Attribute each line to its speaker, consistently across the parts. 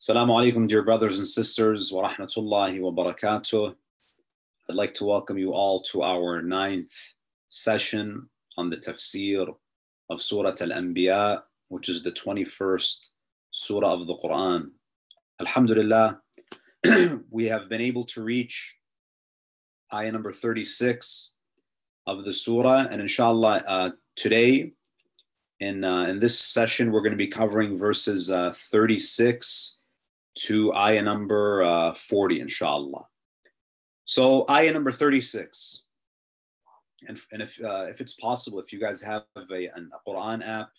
Speaker 1: Assalamu alaikum, dear brothers and sisters, wa rahmatullahi wa barakatuh. I'd like to welcome you all to our ninth session on the tafsir of Surah Al Anbiya, which is the 21st Surah of the Quran. Alhamdulillah, we have been able to reach ayah number 36 of the Surah, and inshallah, uh, today in, uh, in this session, we're going to be covering verses uh, 36 to ayah number uh, 40, inshallah. So, ayah number 36. And, and if, uh, if it's possible, if you guys have a, an, a Quran app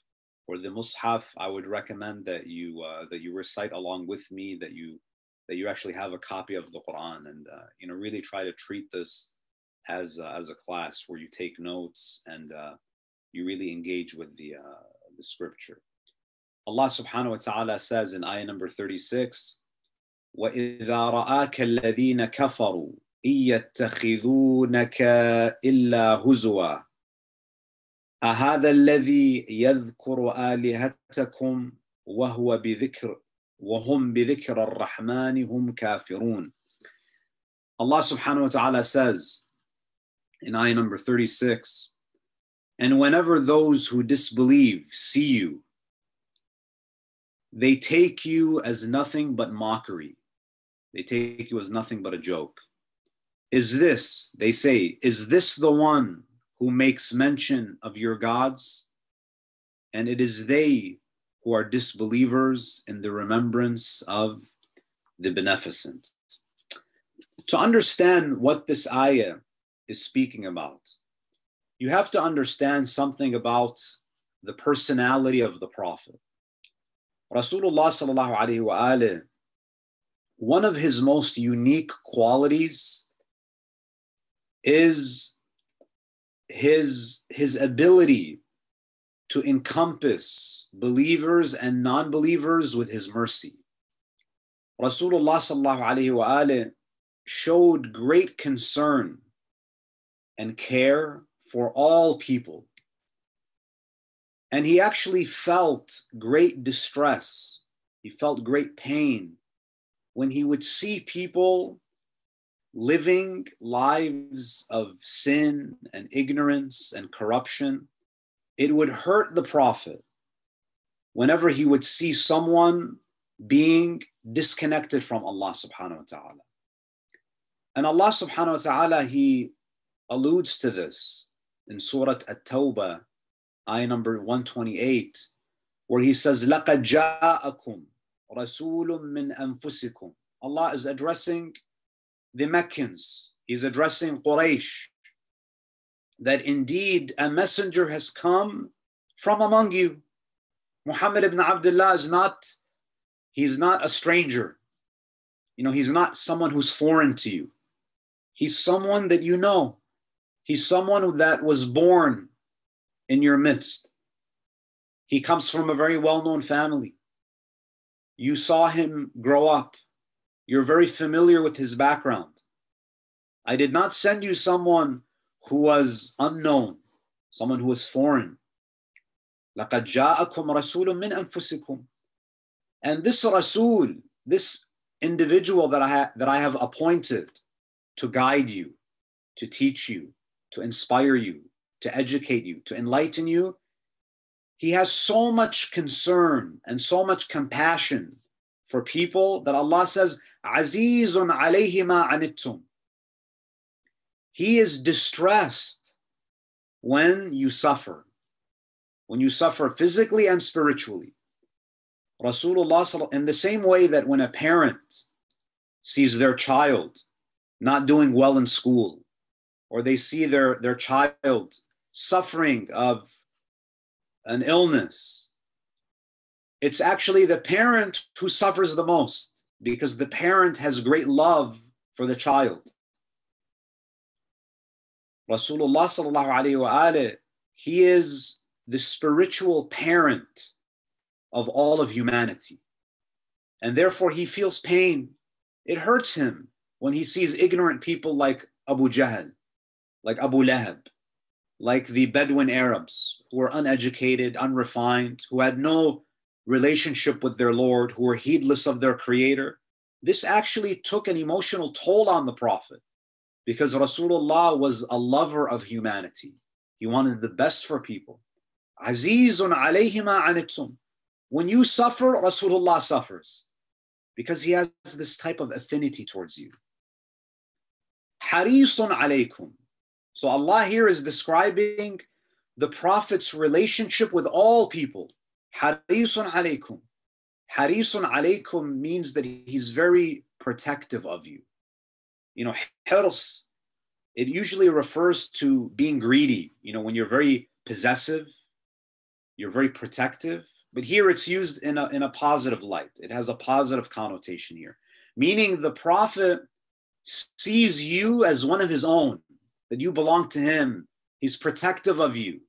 Speaker 1: or the Mus'haf, I would recommend that you uh, that you recite along with me, that you that you actually have a copy of the Quran, and uh, you know really try to treat this as as a class where you take notes and uh, you really engage with the uh, the scripture. Allah subhanahu wa ta'ala says in ayah number 36, وَإِذَا رَآكَ الَّذِينَ كَفَرُوا إِن يَتَّخِذُونَكَ إِلَّا هُزُوًا أهذا الذي يذكر آلهتكم وهو بذكر وهم بذكر الرحمن هم كافرون Allah subhanahu wa ta'ala says in ayah number 36 and whenever those who disbelieve see you they take you as nothing but mockery. They take you as nothing but a joke. Is this, they say, is this the one who makes mention of your gods? And it is they who are disbelievers in the remembrance of the beneficent. To understand what this ayah is speaking about, you have to understand something about the personality of the Prophet. Rasulullah one of his most unique qualities is his, his ability to encompass believers and non-believers with his mercy. Rasulullah showed great concern and care for all people and he actually felt great distress. He felt great pain when he would see people living lives of sin and ignorance and corruption. It would hurt the Prophet whenever he would see someone being disconnected from Allah subhanahu wa ta'ala. And Allah subhanahu wa ta'ala, He alludes to this in Surah At Tawbah ayah number 128, where he says, لَقَدْ جَاءَكُمْ رَسُولٌ مِّنْ أَنفُسِكُمْ Allah is addressing the Meccans. He's addressing Quraysh. That indeed a messenger has come from among you. Muhammad ibn Abdullah is not, he's not a stranger. You know, he's not someone who's foreign to you. He's someone that you know. He's someone that was born in your midst. He comes from a very well known family. You saw him grow up. You're very familiar with his background. I did not send you someone who was unknown, someone who was foreign. لَقَدْ جَاءَكُمْ رَسُولٌ مِّنْ أَنفُسِكُمْ And this Rasul, this individual that I, ha- that I have appointed to guide you, to teach you, to inspire you, to educate you, to enlighten you. he has so much concern and so much compassion for people that Allah says, Azizun alayhi ma anittum. He is distressed when you suffer, when you suffer physically and spiritually. Rasulullah, in the same way that when a parent sees their child not doing well in school, or they see their, their child suffering of an illness, it's actually the parent who suffers the most because the parent has great love for the child. Rasulullah he is the spiritual parent of all of humanity. And therefore he feels pain. It hurts him when he sees ignorant people like Abu Jahl, like Abu Lahab, like the Bedouin Arabs who were uneducated, unrefined, who had no relationship with their Lord, who were heedless of their Creator. This actually took an emotional toll on the Prophet because Rasulullah was a lover of humanity. He wanted the best for people. Azizun alayhima anittum. When you suffer, Rasulullah suffers because he has this type of affinity towards you. Harisun alaykum. So Allah here is describing the Prophet's relationship with all people. Harisun alaykum. Harisun alaykum means that he's very protective of you. You know, hirs, it usually refers to being greedy. You know, when you're very possessive, you're very protective. But here it's used in a, in a positive light. It has a positive connotation here, meaning the Prophet sees you as one of his own, that you belong to him. He's protective of you.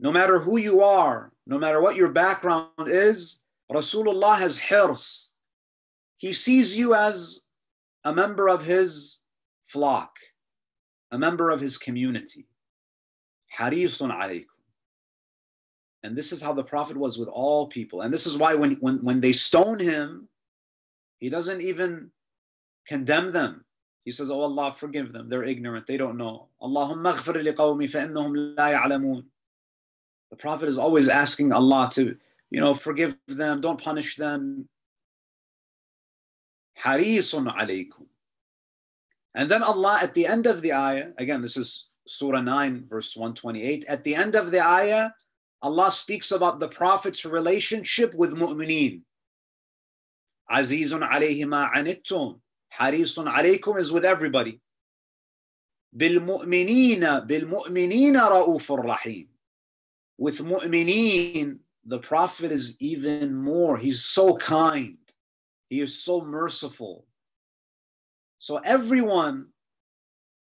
Speaker 1: No matter who you are, no matter what your background is, Rasulullah has hirs. He sees you as a member of his flock, a member of his community. Harisun alaykum. And this is how the Prophet was with all people. And this is why when, when, when they stone him, he doesn't even condemn them. He says, Oh Allah, forgive them. They're ignorant. They don't know. Allahumma liqawmi fa'innahum la ya'lamun. The Prophet is always asking Allah to, you know, forgive them, don't punish them. Harisun alaykum. And then Allah at the end of the ayah, again, this is Surah 9, verse 128. At the end of the ayah, Allah speaks about the Prophet's relationship with mu'mineen. Azizun alayhi ma anittum. Harisun alaykum is with everybody. Bilmu'minina, bilmu'minina ra'ufur rahim. With mu'minin, the Prophet is even more. He's so kind. He is so merciful. So everyone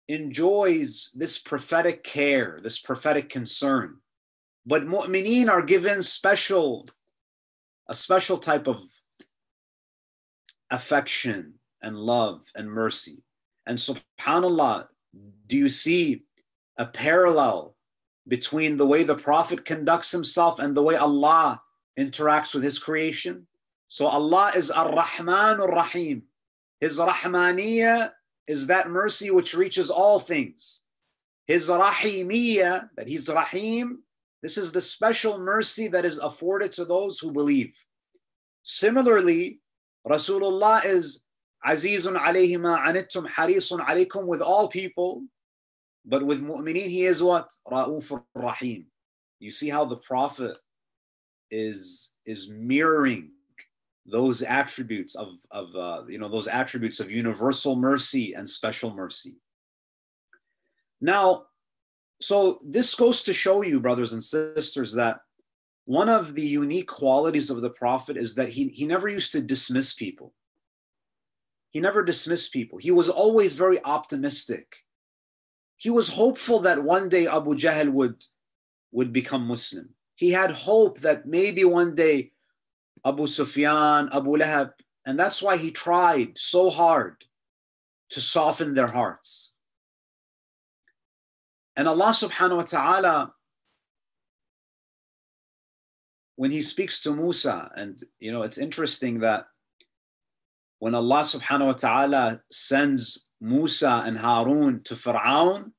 Speaker 1: enjoys this prophetic care, this prophetic concern. But mu'mineen are given special, a special type of affection, and love and mercy. And subhanAllah, do you see a parallel between the way the Prophet conducts himself and the way Allah interacts with his creation. So Allah is Ar-Rahman Ar-Rahim. His Rahmaniyya is that mercy which reaches all things. His Rahimiyya, that he's Rahim, this is the special mercy that is afforded to those who believe. Similarly, Rasulullah is Azizun alayhima anittum harisun alaykum with all people, but with mu'mineen, he is what? Ra'uf Rahim. You see how the Prophet is, is mirroring those attributes of, of uh, you know, those attributes of universal mercy and special mercy. Now, so this goes to show you, brothers and sisters, that one of the unique qualities of the Prophet is that he, he never used to dismiss people. He never dismissed people. He was always very optimistic he was hopeful that one day Abu Jahl would, would become Muslim. He had hope that maybe one day Abu Sufyan, Abu Lahab, and that's why he tried so hard to soften their hearts. And Allah subhanahu wa ta'ala, when he speaks to Musa, and you know, it's interesting that when Allah subhanahu wa ta'ala sends Musa and Harun to Fir'aun,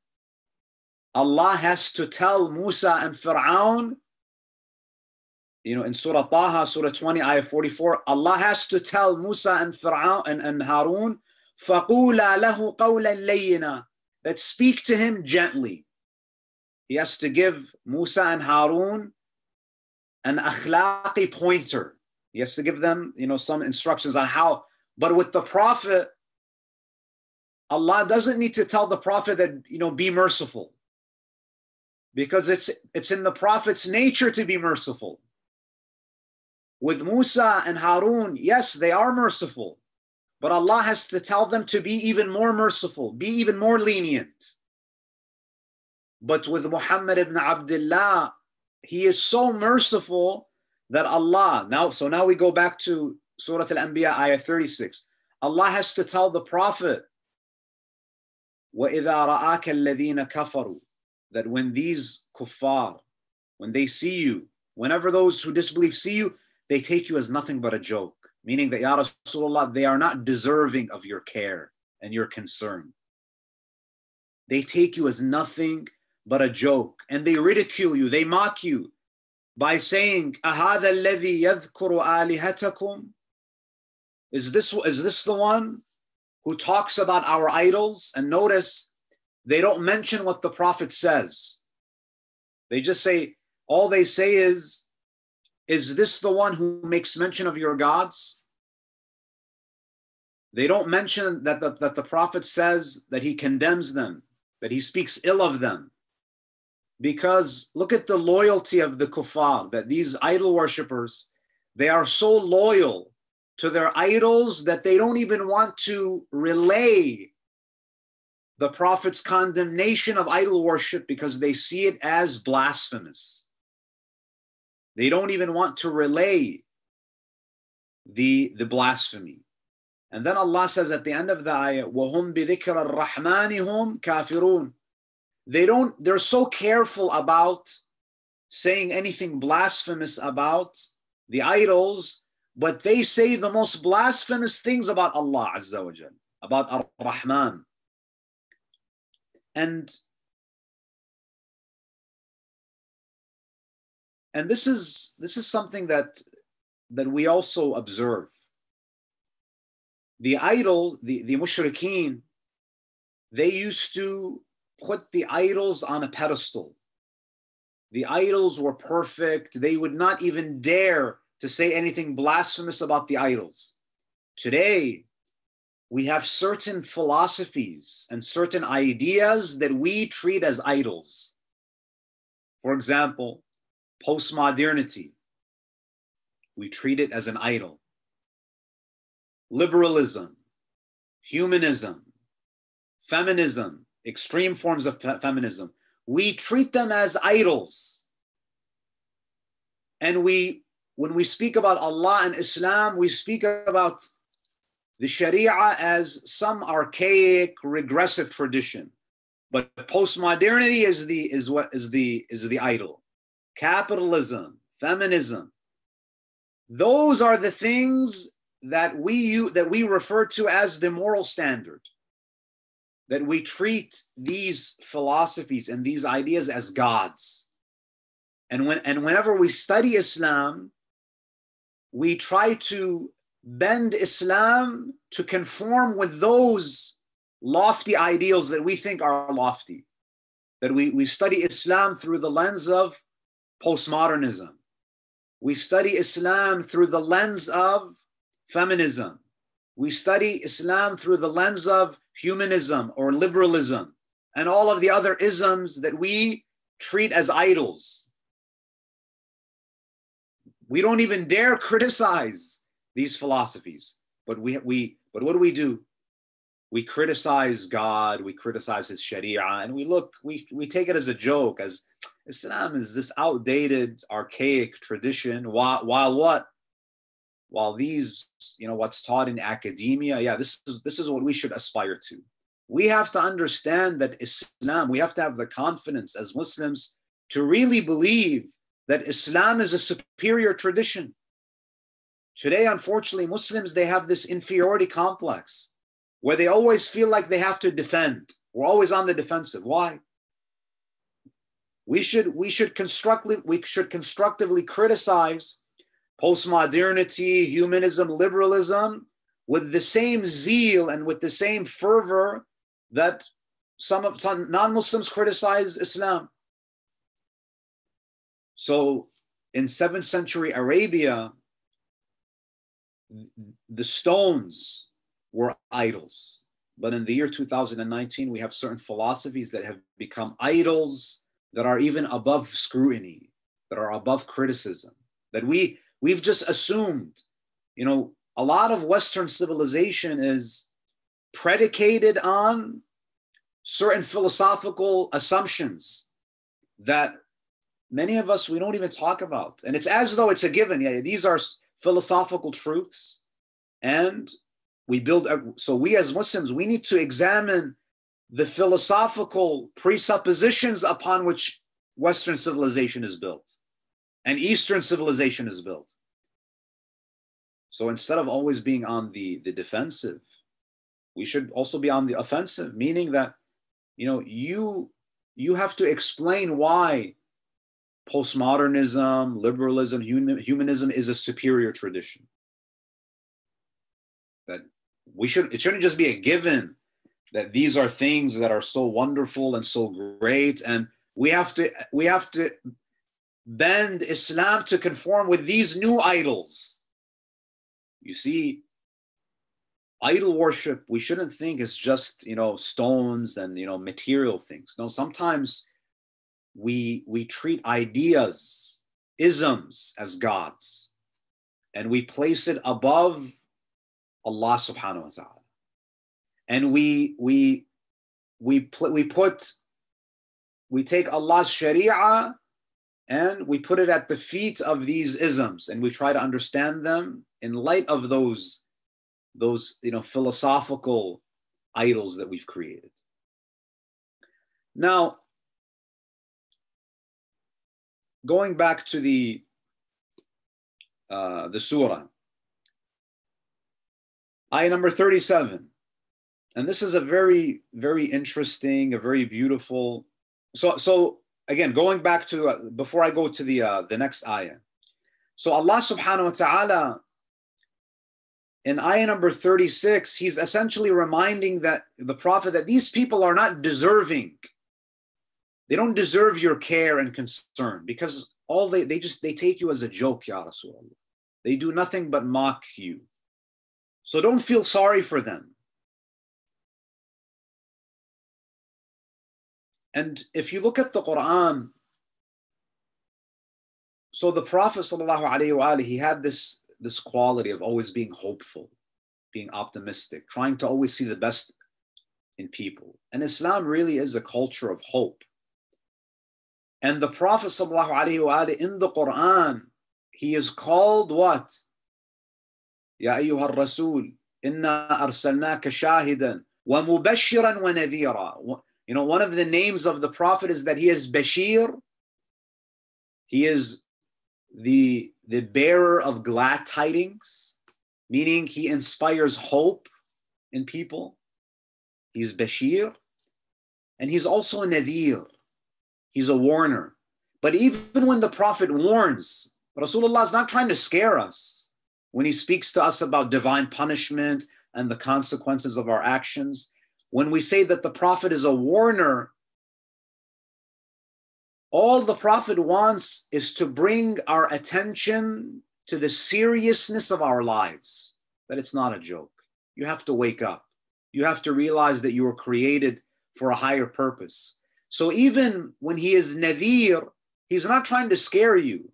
Speaker 1: Allah has to tell Musa and Fir'aun, you know, in Surah Taha, Surah 20, Ayah 44, Allah has to tell Musa and Fir'aun and, and Harun, فَقُولَا لَهُ قَوْلًا لَيِّنًا That speak to him gently. He has to give Musa and Harun an akhlaqi pointer. He has to give them, you know, some instructions on how. but with the Prophet, Allah doesn't need to tell the Prophet that, you know, be merciful. Because it's it's in the Prophet's nature to be merciful. With Musa and Harun, yes, they are merciful. But Allah has to tell them to be even more merciful, be even more lenient. But with Muhammad ibn Abdullah, he is so merciful that Allah, now, so now we go back to Surah Al Anbiya, ayah 36. Allah has to tell the Prophet, وَإِذَا رَآكَ الَّذِينَ كَفَرُوا That when these kuffar, when they see you, Whenever those who disbelieve see you, they take you as nothing but a joke, meaning that, Ya Rasulullah, they are not deserving of your care and your concern. They take you as nothing but a joke, and they ridicule you, they mock you by saying, أَهَذَا الَّذِي يَذْكُرُ آلِهَتَكُمْ is this, is this the one who talks about our idols? And notice, they don't mention what the Prophet says. They just say, all they say is, Is this the one who makes mention of your gods? They don't mention that the, that the Prophet says that he condemns them, that he speaks ill of them. Because look at the loyalty of the kuffar, that these idol worshippers, they are so loyal to their idols that they don't even want to relay the Prophet's condemnation of idol worship because they see it as blasphemous. They don't even want to relay the, the blasphemy. And then Allah says at the end of the ayah, وَهُمْ بِذِكْرَ الرَّحْمَنِ هُمْ كَافِرُونَ They don't, they're so careful about saying anything blasphemous about the idols, but they say the most blasphemous things about Allah Azza wa Jal, about Ar-Rahman. And and this is this is something that that we also observe. The idol, the, the mushrikeen, they used to put the idols on a pedestal. The idols were perfect. They would not even dare to say anything blasphemous about the idols. Today, we have certain philosophies and certain ideas that we treat as idols. For example, postmodernity, we treat it as an idol. Liberalism, humanism, feminism, extreme forms of fe- feminism, we treat them as idols. And we, when we speak about Allah and Islam, we speak about the Sharia as some archaic, regressive tradition. But postmodernity is the is what is the is the idol. Capitalism, feminism. Those are the things that we that we refer to as the moral standard. That we treat these philosophies and these ideas as gods. And when and whenever we study Islam, we try to bend Islam to conform with those lofty ideals that we think are lofty. That we, we study Islam through the lens of postmodernism. We study Islam through the lens of feminism. We study Islam through the lens of humanism or liberalism and all of the other isms that we treat as idols. We don't even dare criticize these philosophies. But we we but what do we do? We criticize God, we criticize his Sharia, and we look, we we take it as a joke, as Islam is this outdated, archaic tradition. While while what? While these, you know, what's taught in academia, yeah, this is this is what we should aspire to. We have to understand that Islam, we have to have the confidence as Muslims to really believe that Islam is a superior tradition Today, unfortunately, Muslims, they have this inferiority complex where they always feel like they have to defend. We're always on the defensive. Why? We should we should constructively we should constructively criticize postmodernity, humanism, liberalism with the same zeal and with the same fervor that some of non-Muslims criticize Islam. So in 7th century Arabia, the stones were idols. But in the year 2019, we have certain philosophies that have become idols that are even above scrutiny, that are above criticism, that we we've just assumed, you know, a lot of Western civilization is predicated on certain philosophical assumptions that many of us we don't even talk about. And it's as though it's a given. Yeah, these are philosophical truths and we build uh, so we as muslims we need to examine the philosophical presuppositions upon which western civilization is built and Eastern civilization is built. So instead of always being on the, the defensive, we should also be on the offensive, meaning that you know you you have to explain why postmodernism, liberalism, humanism is a superior tradition. That we should it shouldn't just be a given that these are things that are so wonderful and so great and we have to we have to bend islam to conform with these new idols you see idol worship we shouldn't think is just you know stones and you know material things no sometimes we we treat ideas isms as gods and we place it above allah subhanahu wa ta'ala. And we we we pl- we put we take Allah's Sharia and we put it at the feet of these isms and we try to understand them in light of those those you know philosophical idols that we've created. Now going back to the uh, the surah ayah number 37 and this is a very very interesting a very beautiful so so again going back to uh, before i go to the uh, the next ayah. So allah subhanahu wa ta'ala in ayah number 36 he's essentially reminding that the prophet that these people are not deserving they don't deserve your care and concern because all they they just they take you as a joke ya they do nothing but mock you so don't feel sorry for them And if you look at the Quran, so the Prophet ﷺ, he had this, this quality of always being hopeful, being optimistic, trying to always see the best in people. And Islam really is a culture of hope. And the Prophet ﷺ, in the Quran, he is called what? يا أيها الرسول إنا أرسلناك شاهدا ومبشرا ونذيرا you know, one of the names of the Prophet is that he is Bashir. He is the, the bearer of glad tidings, meaning he inspires hope in people. He's Bashir. And he's also a Nadir. He's a warner. But even when the Prophet warns, Rasulullah is not trying to scare us. When he speaks to us about divine punishment and the consequences of our actions, when we say that the prophet is a warner, all the prophet wants is to bring our attention to the seriousness of our lives, that it's not a joke. You have to wake up. You have to realize that you were created for a higher purpose. So even when he is nadir, he's not trying to scare you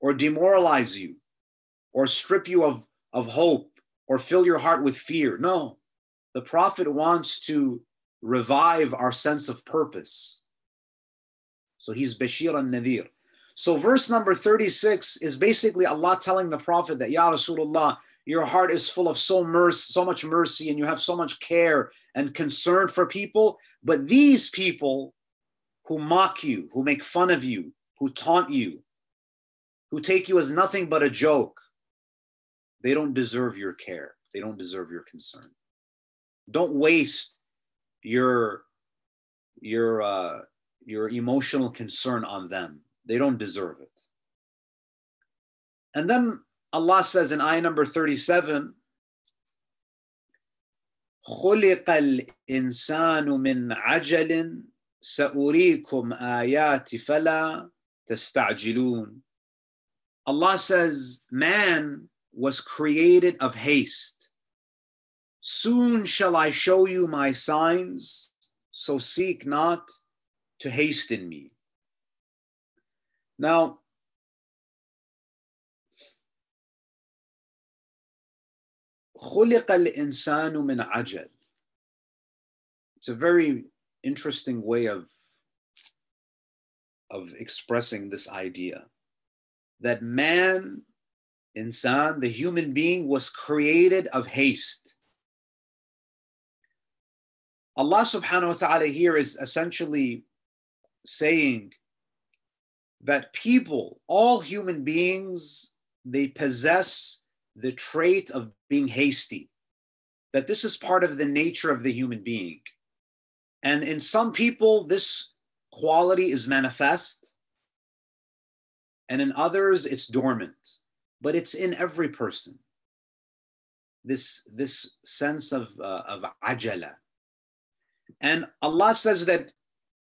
Speaker 1: or demoralize you or strip you of, of hope or fill your heart with fear. No, the Prophet wants to revive our sense of purpose. So he's Bashir and Nadir. So verse number 36 is basically Allah telling the Prophet that, Ya Rasulullah, your heart is full of so mercy, so much mercy, and you have so much care and concern for people. But these people who mock you, who make fun of you, who taunt you, who take you as nothing but a joke, they don't deserve your care. They don't deserve your concern. Don't waste your your uh, your emotional concern on them. They don't deserve it. And then Allah says in ayah number 37, خلق الإنسان من عجل سأريكم آياتي فلا تستعجلون. Allah says, man was created of haste. Soon shall I show you my signs, so seek not to hasten me. Now, خلق الإنسان من عجل. It's a very interesting way of, of expressing this idea that man, insan, the human being, was created of haste. Allah subhanahu wa ta'ala here is essentially saying that people, all human beings, they possess the trait of being hasty, that this is part of the nature of the human being. And in some people, this quality is manifest, and in others, it's dormant, but it's in every person. This, this sense of, uh, of ajala. And Allah says that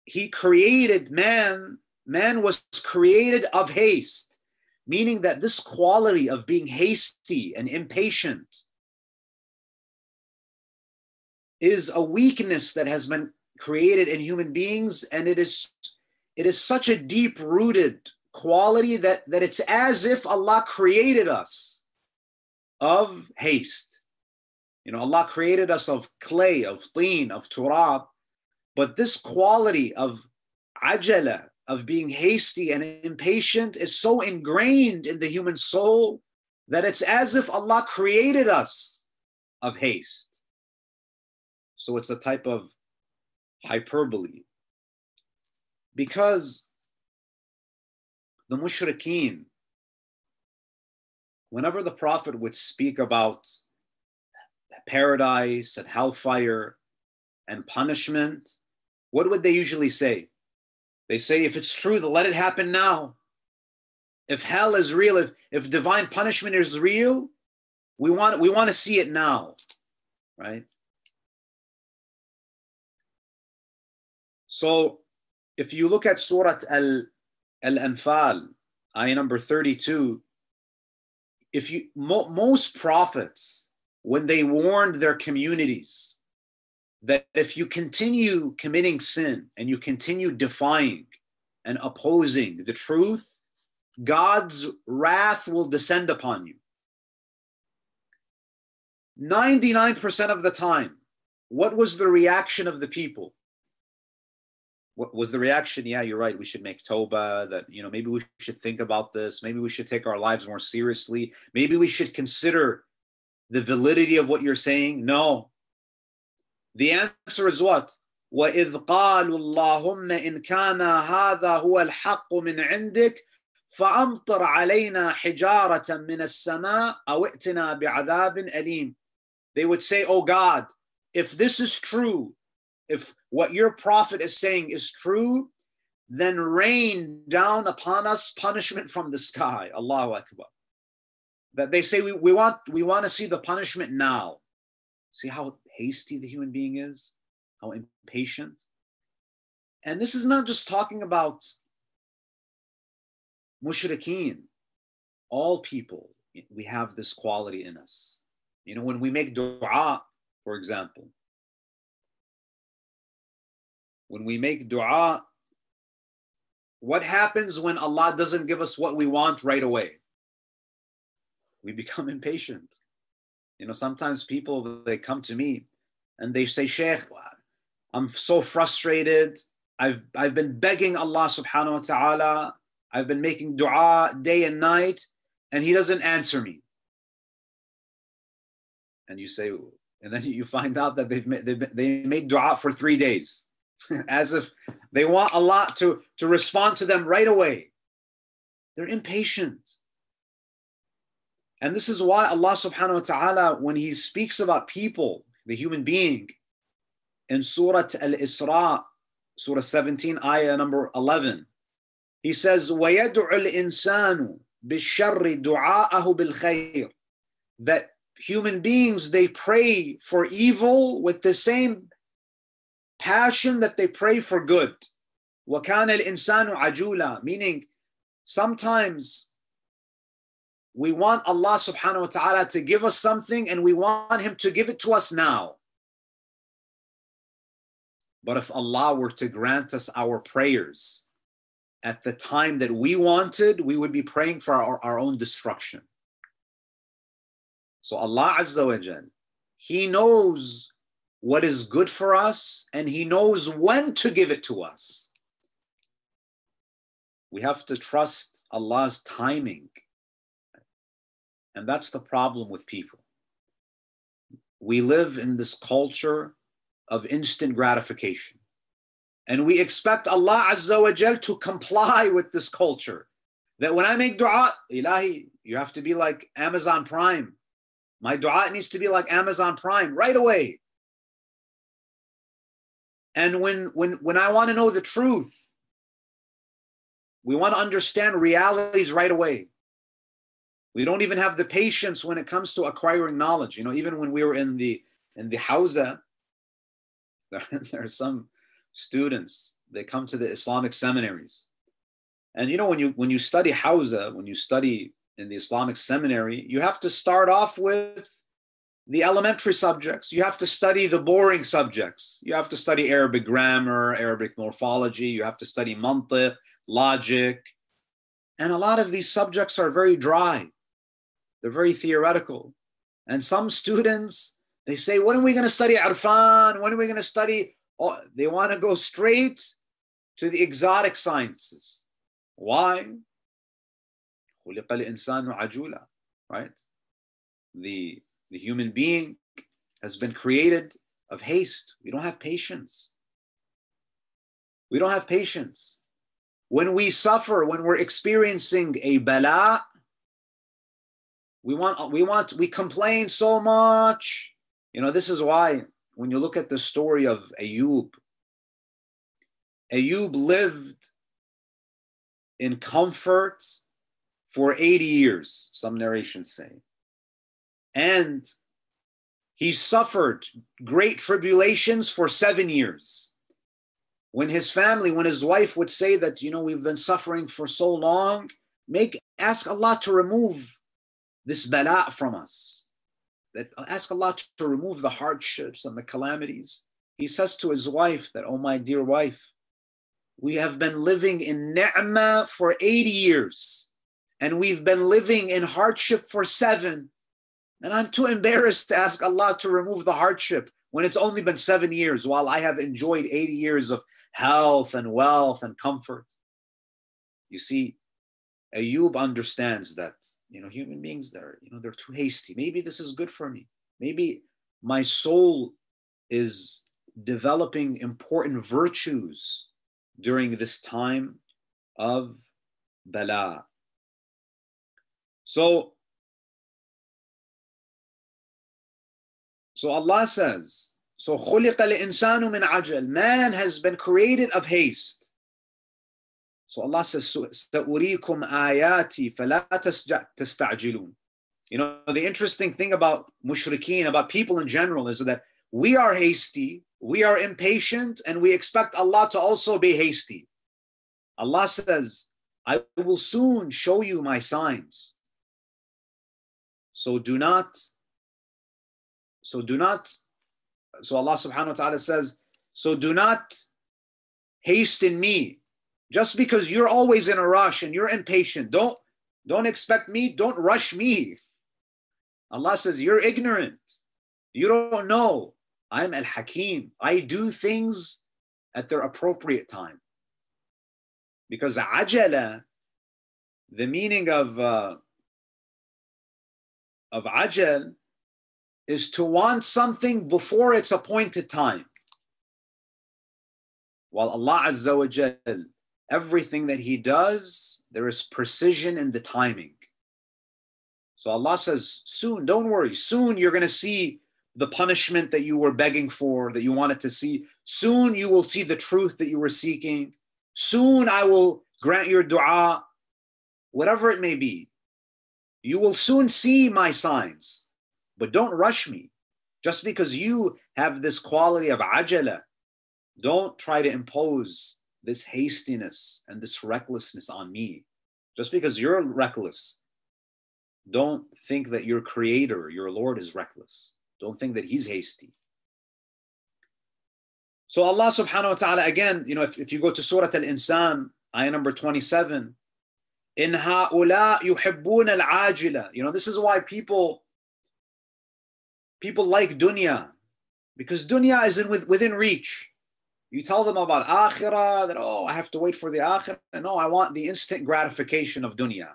Speaker 1: He created man, man was created of haste, meaning that this quality of being hasty and impatient is a weakness that has been created in human beings and it is it is such a deep rooted quality that that it's as if Allah created us of haste. You know Allah created us of clay of teen of turab but this quality of ajala of being hasty and impatient is so ingrained in the human soul that it's as if Allah created us of haste so it's a type of hyperbole. Because the mushrikeen, whenever the Prophet would speak about paradise and hellfire and punishment, what would they usually say? They say, if it's true, then let it happen now. If hell is real, if, if divine punishment is real, we want, we want to see it now, right? So if you look at Surah Al, Al-Anfal, ayah number 32, if you mo- most prophets, when they warned their communities that if you continue committing sin and you continue defying and opposing the truth, God's wrath will descend upon you. 99% of the time, what was the reaction of the people? what was the reaction? Yeah, you're right. We should make Toba. That you know, maybe we should think about this. Maybe we should take our lives more seriously. Maybe we should consider the validity of what you're saying. No. The answer is what? وإذ قالوا اللهم إن كان هذا هو الحق من عندك فأمطر علينا حجارة من السماء أو ائتنا بعذاب أليم. They would say, Oh God, if this is true, if what your prophet is saying is true, then rain down upon us punishment from the sky. Allahu Akbar. That they say we, we want we want to see the punishment now. See how hasty the human being is, how impatient. And this is not just talking about mushrikeen, all people. We have this quality in us. You know, when we make dua, for example, when we make dua, what happens when Allah doesn't give us what we want right away? We become impatient. You know, sometimes people they come to me and they say, Sheikh, I'm so frustrated. I've I've been begging Allah subhanahu wa ta'ala. I've been making dua day and night, and He doesn't answer me. And you say, and then you find out that they've made, they've, they made dua for three days. as if they want Allah to, to respond to them right away. They're impatient. And this is why Allah subhanahu wa ta'ala, when He speaks about people, the human being, in Surah Al Isra, Surah 17, ayah number 11, He says, وَيَدْعُ الْإِنسَانُ بِالشَّرِّ دُعَاءَهُ بِالْخَيْرِ That human beings, they pray for evil with the same passion that they pray for good. وَكَانَ الْإِنسَانُ عَجُولًا Meaning, sometimes we want Allah subhanahu wa ta'ala to give us something and we want Him to give it to us now. But if Allah were to grant us our prayers at the time that we wanted, we would be praying for our, our own destruction. So Allah Azza wa Jal, He knows what is good for us, and He knows when to give it to us. We have to trust Allah's timing. And that's the problem with people. We live in this culture of instant gratification. And we expect Allah Azza wa Jal to comply with this culture. That when I make dua, Ilahi, you have to be like Amazon Prime. My dua needs to be like Amazon Prime right away. And when when when I want to know the truth, we want to understand realities right away. We don't even have the patience when it comes to acquiring knowledge. You know, even when we were in the in the Hawza, there, there are some students they come to the Islamic seminaries, and you know when you when you study Hawza, when you study in the Islamic seminary, you have to start off with the elementary subjects. You have to study the boring subjects. You have to study Arabic grammar, Arabic morphology. You have to study mantiq, logic. And a lot of these subjects are very dry. They're very theoretical. And some students, they say, when are we going to study Irfan? When are we going to study? Oh, they want to go straight to the exotic sciences. Why? Right? The, the human being has been created of haste. We don't have patience. We don't have patience. When we suffer, when we're experiencing a bala, we want, we want, we complain so much. You know, this is why when you look at the story of Ayub, Ayub lived in comfort for 80 years, some narrations say. And he suffered great tribulations for seven years. When his family, when his wife would say that, you know, we've been suffering for so long, make ask Allah to remove this bala from us. That ask Allah to remove the hardships and the calamities. He says to his wife that, oh my dear wife, we have been living in ni'mah for 80 years and we've been living in hardship for seven. And I'm too embarrassed to ask Allah to remove the hardship when it's only been seven years while I have enjoyed 80 years of health and wealth and comfort. You see, Ayub understands that, you know, human beings, they're, you know, they're too hasty. Maybe this is good for me. Maybe my soul is developing important virtues during this time of bala. So, so Allah says, so خُلِقَ الْإِنسَانُ مِنْ عَجَلٍ Man has been created of haste. So Allah says, "Sa'urikum ayati fala tastajilun." You know, the interesting thing about mushrikeen, about people in general, is that we are hasty, we are impatient, and we expect Allah to also be hasty. Allah says, I will soon show you my signs. So do not, so do not, so Allah subhanahu wa ta'ala says, so do not hasten me just because you're always in a rush and you're impatient, don't don't expect me, don't rush me. Allah says, You're ignorant. You don't know. I'm Al Hakim. I do things at their appropriate time. Because ajala, the meaning of uh, of ajal is to want something before its appointed time. While Allah Azza wa Jal, everything that He does, there is precision in the timing. So Allah says, soon, don't worry, soon you're going to see the punishment that you were begging for, that you wanted to see. Soon you will see the truth that you were seeking. Soon I will grant your dua, whatever it may be. You will soon see my signs, but don't rush me. Just because you have this quality of ajala, don't try to impose this hastiness and this recklessness on me. Just because you're reckless, don't think that your creator, your Lord, is reckless. Don't think that he's hasty. So Allah subhanahu wa ta'ala, again, you know, if, if you go to Surah Al-Insan, ayah number 27, in ha'ula yuhibbun al-ajila. You know, this is why people people like dunya because dunya is in with, within reach. You tell them about akhirah that oh, I have to wait for the akhirah. No, I want the instant gratification of dunya.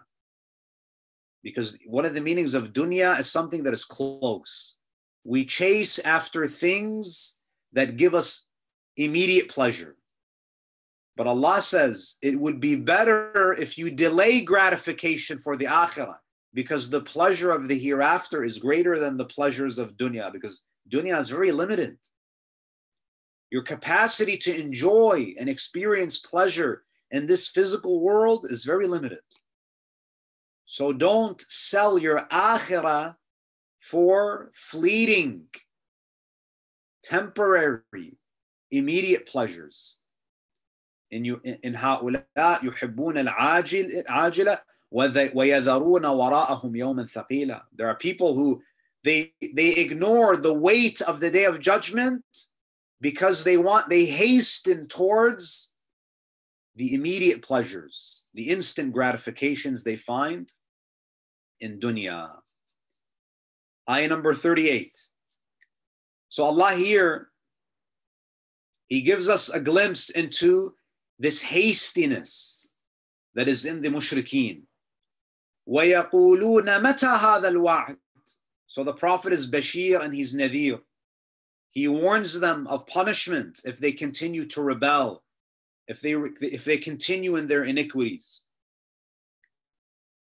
Speaker 1: Because one of the meanings of dunya is something that is close. We chase after things that give us immediate pleasure. But Allah says it would be better if you delay gratification for the akhirah because the pleasure of the hereafter is greater than the pleasures of dunya because dunya is very limited. Your capacity to enjoy and experience pleasure in this physical world is very limited. So don't sell your akhirah for fleeting, temporary, immediate pleasures. In you in هؤلاء يحبون العاجل عاجلة ويذرون وراءهم يوما ثقيلا. There are people who they they ignore the weight of the day of judgment because they want they hasten towards the immediate pleasures, the instant gratifications they find in dunya. Ayah number 38. So Allah here, He gives us a glimpse into this hastiness that is in the mushrikeen. وَيَقُولُونَ مَتَى هَذَا الْوَعْدِ So the Prophet is Bashir and he's Nadir. He warns them of punishment if they continue to rebel, if they, if they continue in their iniquities.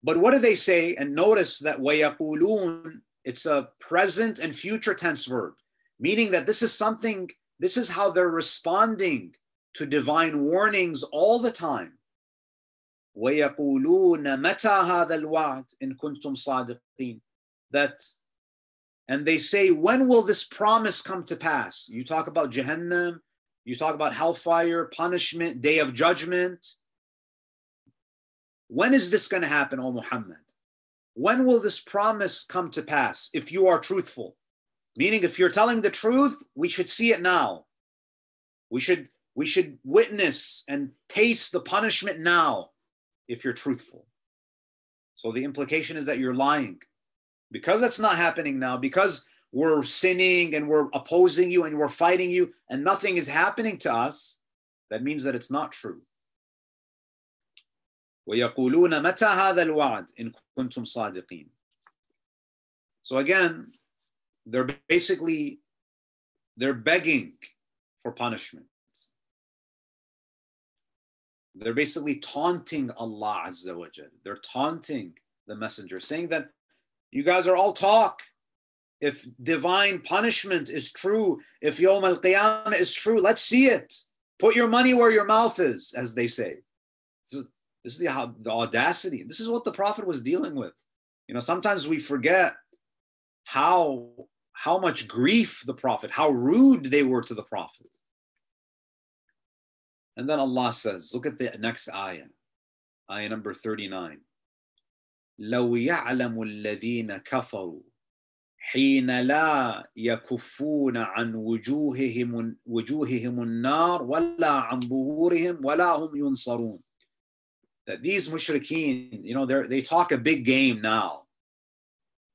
Speaker 1: But what do they say? And notice that وَيَقُولُونَ it's a present and future tense verb, meaning that this is something, this is how they're responding to divine warnings all the time. وَيَقُولُونَ مَتَى هَذَا الْوَعْدِ إِن كُنتُمْ صَادِقِينَ That, and they say, when will this promise come to pass? You talk about Jahannam, you talk about hellfire, punishment, day of judgment. When is this going to happen, O Muhammad? When will this promise come to pass if you are truthful? Meaning, if you're telling the truth, we should see it now. We should we should witness and taste the punishment now if you're truthful. So the implication is that you're lying. Because that's not happening now, because we're sinning and we're opposing you and we're fighting you and nothing is happening to us, that means that it's not true. ويقولون متى هذا الوعد إن كنتم صادقين. So again, they're basically they're begging for punishment. They're basically taunting Allah Azza wa Jal. They're taunting the messenger, saying that you guys are all talk. If divine punishment is true, if Yom Al Qiyamah is true, let's see it. Put your money where your mouth is, as they say. This is, this is the, the audacity. This is what the Prophet was dealing with. You know, sometimes we forget how how much grief the Prophet, how rude they were to the Prophet. And then Allah says, look at the next ayah, ayah number 39. لو يعلم الذين كفروا حين لا يكفون عن وجوههم وجوههم النار ولا عن ظهورهم ولا هم ينصرون that these mushrikeen, you know, they they talk a big game now.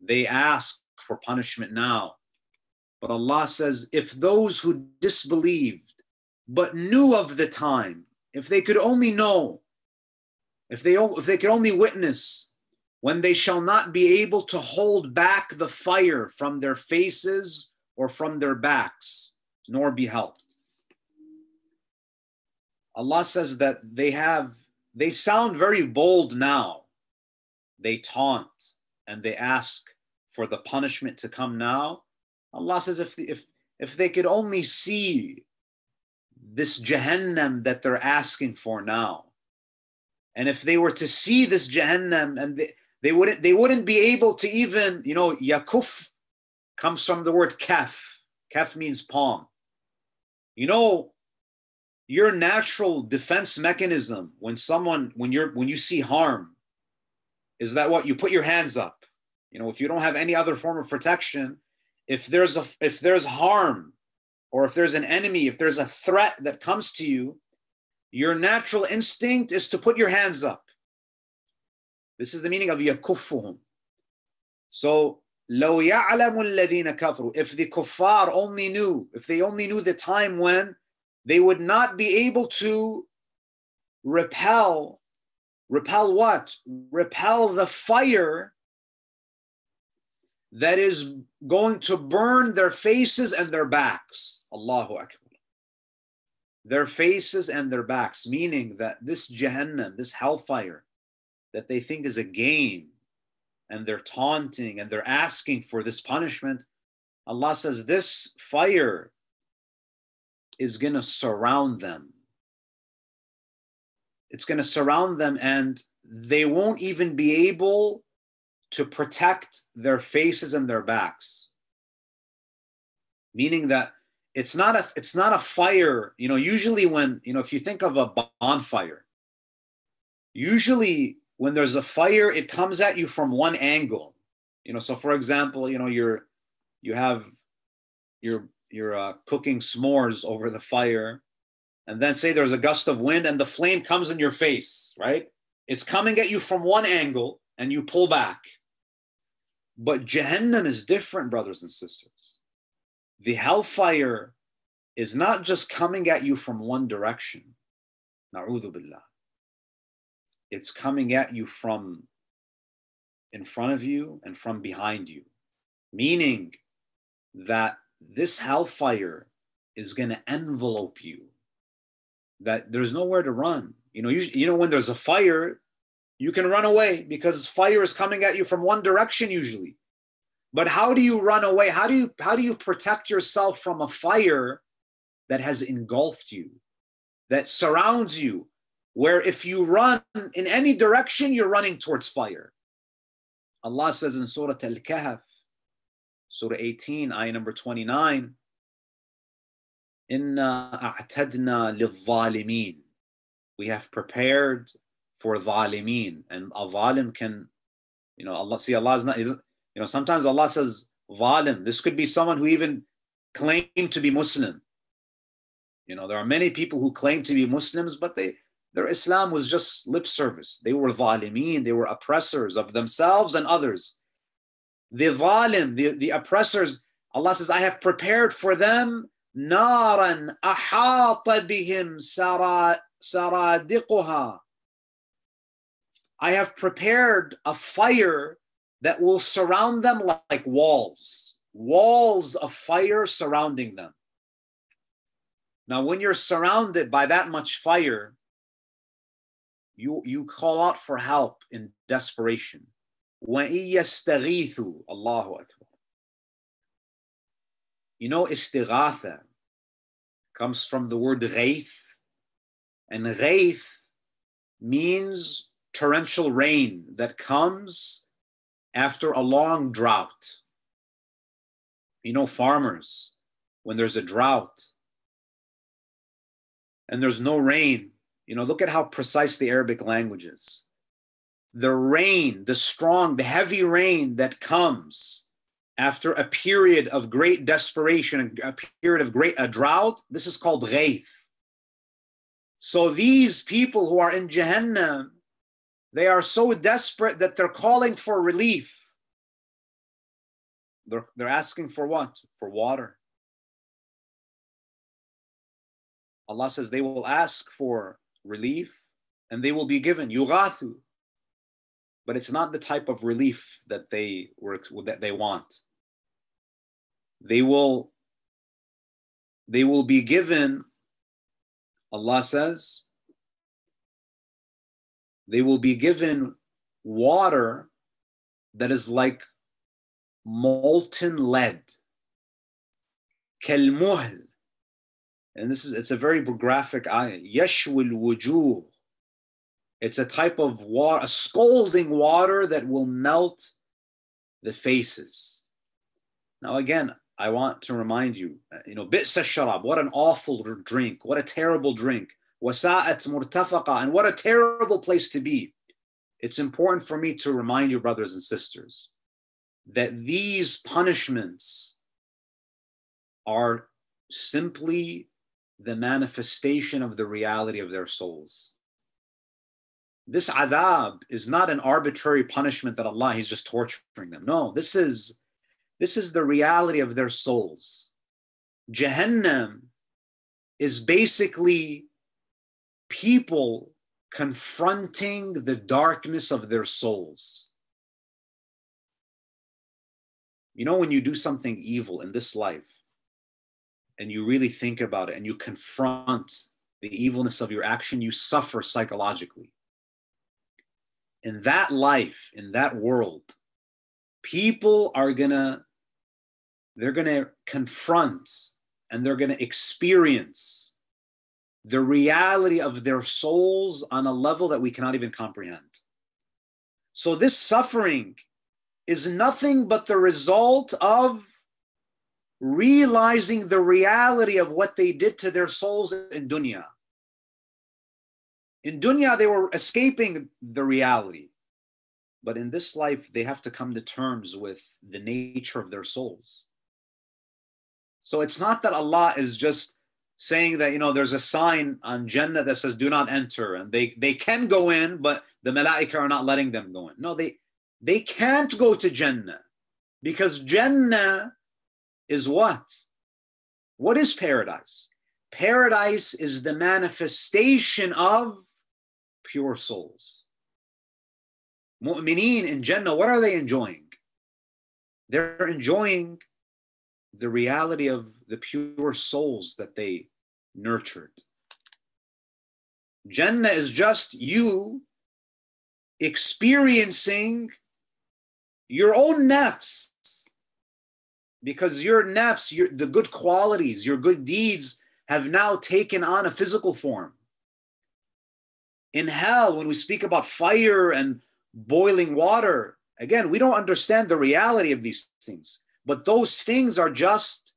Speaker 1: They ask for punishment now. But Allah says, if those who disbelieved but knew of the time, if they could only know, if they, if they could only witness, when they shall not be able to hold back the fire from their faces or from their backs, nor be helped. Allah says that they have, they sound very bold now. They taunt and they ask for the punishment to come now. Allah says if, if, if they could only see this Jahannam that they're asking for now. And if they were to see this Jahannam and they, they wouldn't they wouldn't be able to even, you know, yakuf comes from the word kaf. Kaf means palm. You know, your natural defense mechanism when someone when you're when you see harm is that what you put your hands up. You know, if you don't have any other form of protection, if there's a if there's harm or if there's an enemy, if there's a threat that comes to you, your natural instinct is to put your hands up. This is the meaning of yakufuhum. So, لو يعلم الذين كفروا, if the kuffar only knew, if they only knew the time when they would not be able to repel, repel what? Repel the fire that is going to burn their faces and their backs. Allahu Akbar. their faces and their backs, meaning that this Jahannam, this hellfire that they think is a game, and they're taunting and they're asking for this punishment, Allah says this fire is going to surround them. It's going to surround them, and they won't even be able to protect their faces and their backs. Meaning that it's not a it's not a fire you know usually when you know if you think of a bonfire usually when there's a fire it comes at you from one angle you know so for example you know you're you have you're you're uh, cooking s'mores over the fire and then say there's a gust of wind and the flame comes in your face right it's coming at you from one angle and you pull back but jahannam is different brothers and sisters the hellfire is not just coming at you from one direction. Na'udhu billah. It's coming at you from in front of you and from behind you, meaning that this hellfire is going to envelope you, that there's nowhere to run. You know, you, you know, when there's a fire, you can run away because fire is coming at you from one direction usually. But how do you run away? How do you how do you protect yourself from a fire that has engulfed you, that surrounds you, where if you run in any direction, you're running towards fire? Allah says in Surah Al Kahf, Surah 18, ayah number 29, Inna a'tadna lil We have prepared for zalimeen. And a zalim can, you know, Allah, see, Allah is not, you know, sometimes Allah says zalim. This could be someone who even claimed to be Muslim. You know, there are many people who claim to be Muslims, but they their Islam was just lip service. They were zalimeen, they were oppressors of themselves and others. The zalim, the, the oppressors, Allah says, I have prepared for them naran ahata bihim saradiquha. I have prepared a fire that will surround them like walls, walls of fire surrounding them. Now, when you're surrounded by that much fire, you, you call out for help in desperation. Allahu Akbar. You know, istighatha comes from the word ghaith, and ghaith means torrential rain that comes after a long drought. You know, farmers, when there's a drought and there's no rain, you know, look at how precise the Arabic language is. The rain, the strong, the heavy rain that comes after a period of great desperation, a period of great a drought, this is called ghaith. So these people who are in Jahannam, they are so desperate that they're calling for relief. They're, they're asking for what? For water. Allah says they will ask for relief and they will be given yugathu. But it's not the type of relief that they were that they want. They will they will be given, Allah says, they will be given water that is like molten lead. Kelmuhl. And this is it's a very graphic ayah. Yashwil wujuh. It's a type of water, a scalding water that will melt the faces. Now, again, I want to remind you, you know, bi'sa sharab, what an awful drink, what a terrible drink wasa'at murtafaqa, and what a terrible place to be. It's important for me to remind you, brothers and sisters, that these punishments are simply the manifestation of the reality of their souls. This adab is not an arbitrary punishment that Allah He's just torturing them. No, this is this is the reality of their souls. Jahannam is basically people confronting the darkness of their souls. You know, when you do something evil in this life and you really think about it and you confront the evilness of your action, you suffer psychologically. In that life, in that world, people are gonna, they're gonna confront and they're gonna experience the reality of their souls on a level that we cannot even comprehend. So this suffering is nothing but the result of realizing the reality of what they did to their souls in dunya. In dunya, they were escaping the reality. But in this life, they have to come to terms with the nature of their souls. So it's not that Allah is just saying that, you know, there's a sign on Jannah that says, do not enter. And they, they can go in, but the malaika are not letting them go in. No, they, they can't go to Jannah because Jannah is what? What is paradise? Paradise is the manifestation of pure souls. Mu'mineen in Jannah, what are they enjoying? They're enjoying the reality of the pure souls that they nurtured. Jannah is just you experiencing your own nafs because your nafs, your, the good qualities, your good deeds have now taken on a physical form. In hell, when we speak about fire and boiling water, again, we don't understand the reality of these things, but those things are just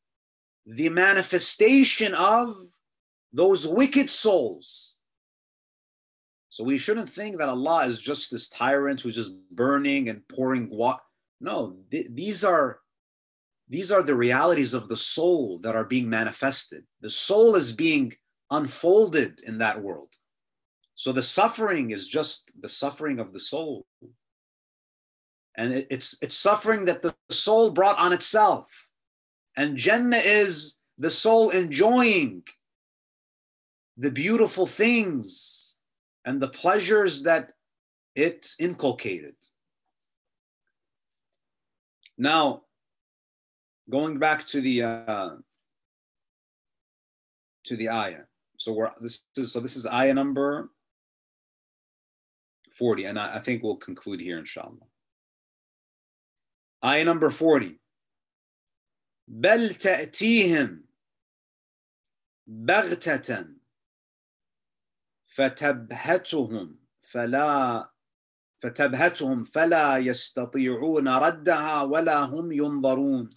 Speaker 1: the manifestation of those wicked souls. So we shouldn't think that Allah is just this tyrant who's just burning and pouring water. No, th- these are these are the realities of the soul that are being manifested. The soul is being unfolded in that world. So the suffering is just the suffering of the soul. And it's, it's suffering that the soul brought on itself. And Jannah is the soul enjoying the beautiful things and the pleasures that it inculcated. Now, going back to the uh, to the ayah. So we're this is so this is ayah number 40, and I, I think we'll conclude here, inshallah. Ayah number 40. بل تأتيهم بغتة فتبهتهم فلا فتبهتهم فلا يستطيعون ردها ولا هم ينظرون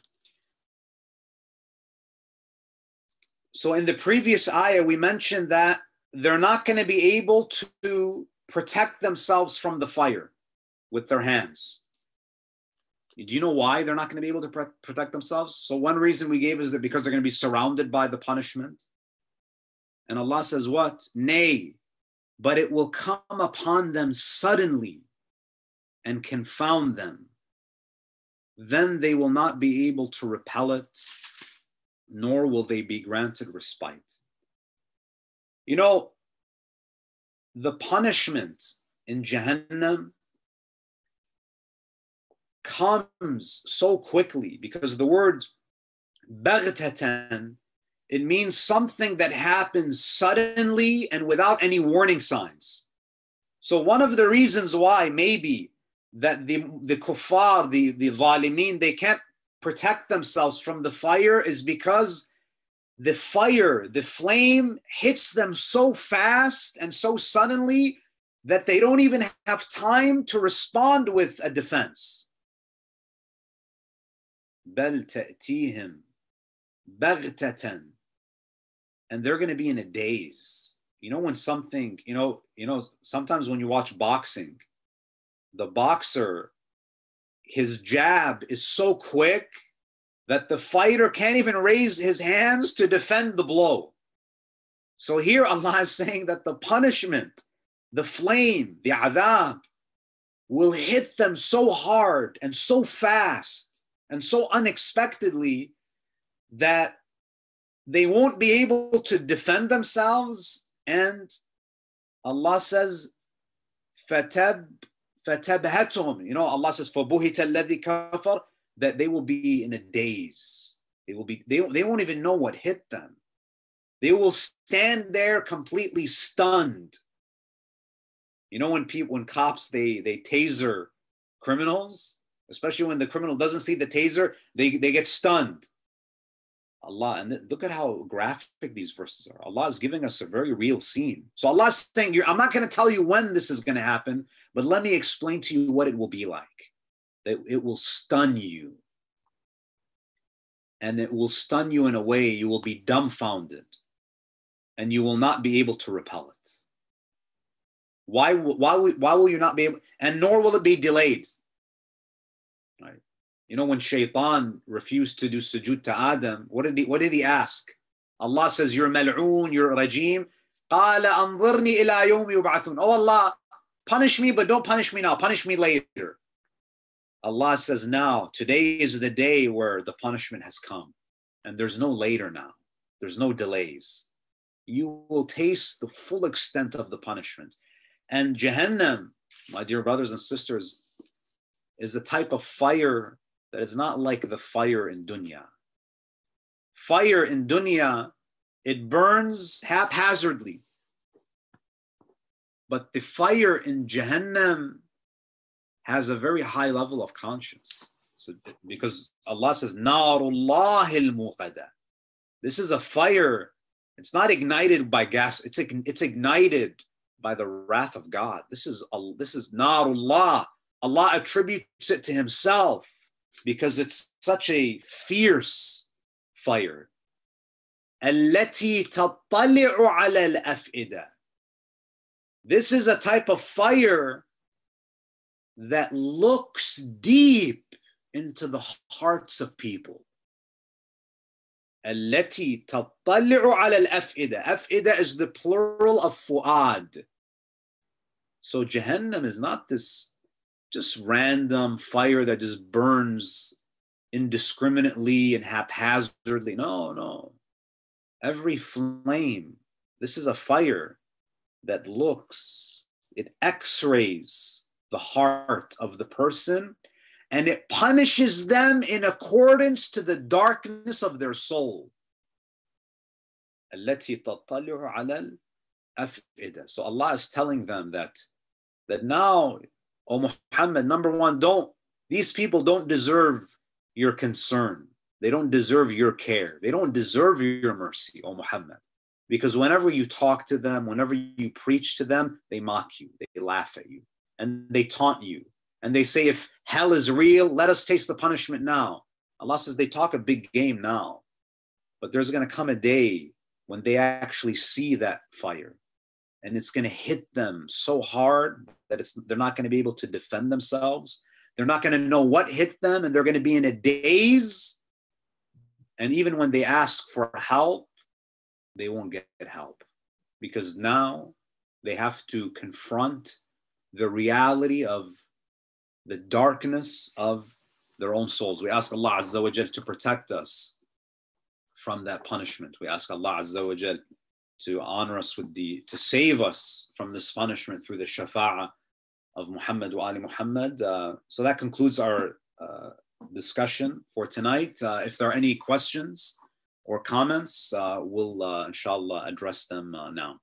Speaker 1: So in the previous ayah, we mentioned that they're not going to be able to protect themselves from the fire with their hands. Do you know why they're not going to be able to protect themselves? So one reason we gave is that because they're going to be surrounded by the punishment. And Allah says, What? Nay, but it will come upon them suddenly and confound them. Then they will not be able to repel it nor will they be granted respite. You know, the punishment in Jahannam comes so quickly because the word baghtatan it means something that happens suddenly and without any warning signs. So one of the reasons why maybe that the the kuffar, the the zalimin, they can't protect themselves from the fire is because the fire, the flame hits them so fast and so suddenly that they don't even have time to respond with a defense. بل تأتيهم بغتة and they're going to be in a daze. You know when something, you know, you know sometimes when you watch boxing, the boxer his jab is so quick that the fighter can't even raise his hands to defend the blow. So here Allah is saying that the punishment, the flame, the adab, will hit them so hard and so fast and so unexpectedly that they won't be able to defend themselves. And Allah says, Fatab فَتَبْهَتُهُمْ You know, Allah says, فَبُهِتَ الَّذِي كَفَرْ That they will be in a daze. They will be, they, they won't even know what hit them. They will stand there completely stunned. You know when people when cops they they taser criminals, especially when the criminal doesn't see the taser, they, they get stunned. Allah, and look at how graphic these verses are. Allah is giving us a very real scene. So Allah is saying, I'm not going to tell you when this is going to happen, but let me explain to you what it will be like. That it will stun you. And it will stun you in a way you will be dumbfounded and you will not be able to repel it. Why, why, why will you not be able, and nor will it be delayed. Right? You know, when Shaitan refused to do sujood to Adam, what did he, what did he ask? Allah says, You're mal'oon, you're rajim. قال أنظرني إلى يوم يبعثون. Oh Allah, punish me, but don't punish me now. Punish me later. Allah says, Now, today is the day where the punishment has come. And there's no later now. There's no delays. You will taste the full extent of the punishment. And Jahannam, my dear brothers and sisters, is a type of fire that is not like the fire in dunya. Fire in dunya, it burns haphazardly. But the fire in Jahannam has a very high level of conscience. So, because Allah says, Narullah This is a fire. It's not ignited by gas. It's, it's ignited by the wrath of God. This is this is narullah. Allah attributes it to Himself because it's such a fierce fire. التي تطلع على الأفئدة. This is a type of fire that looks deep into the hearts of people. التي تطلع على الأفئدة. أفئدة is the plural of fuad. So Jahannam is not this just random fire that just burns indiscriminately and haphazardly. No, no. Every flame, this is a fire that looks, it x rays the heart of the person and it punishes them in accordance to the darkness of their soul. So Allah is telling them that that now, O Muhammad, number one, don't these people don't deserve your concern. They don't deserve your care. They don't deserve your mercy, O Muhammad. Because whenever you talk to them, whenever you preach to them, they mock you, they laugh at you, and they taunt you. And they say, if hell is real, let us taste the punishment now. Allah says they talk a big game now. But there's going to come a day when they actually see that fire and it's going to hit them so hard that it's they're not going to be able to defend themselves. They're not going to know what hit them and they're going to be in a daze. And even when they ask for help they won't get help because now they have to confront the reality of the darkness of their own souls. We ask allah azza wa to protect us from that punishment. We ask allah azza wa to honor us with the, to save us from this punishment through the shafa'ah of Muhammad wa Ali Muhammad. Uh, so that concludes our uh, discussion for tonight. Uh, if there are any questions or comments, uh, we'll uh, inshallah address them uh, now.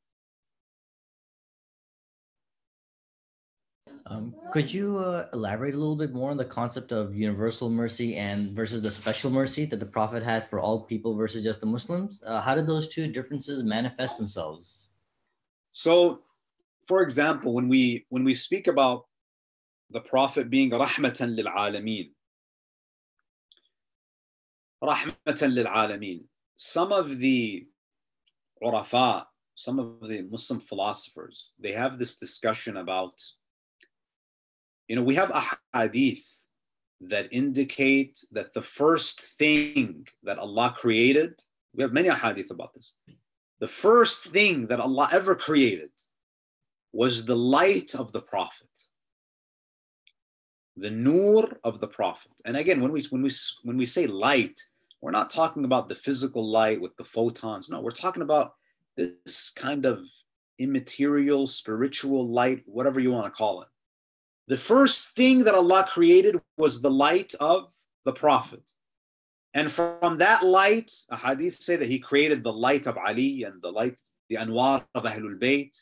Speaker 2: Um, could you uh, elaborate a little bit more on the concept of universal mercy and versus the special mercy that the Prophet had for all people versus just the Muslims? Uh, how did those two differences manifest themselves?
Speaker 1: So, for example, when we when we speak about the Prophet being rahmatan lil alameen, rahmatan lil some of the urafa, some of the Muslim philosophers, they have this discussion about you know, we have a hadith that indicate that the first thing that Allah created, we have many hadith about this. The first thing that Allah ever created was the light of the Prophet, the nur of the Prophet. And again, when we when we when we say light, we're not talking about the physical light with the photons. No, we're talking about this kind of immaterial, spiritual light, whatever you want to call it. The first thing that Allah created was the light of the Prophet. And from that light, a hadith say that he created the light of Ali and the light, the anwar of Ahlul Bayt.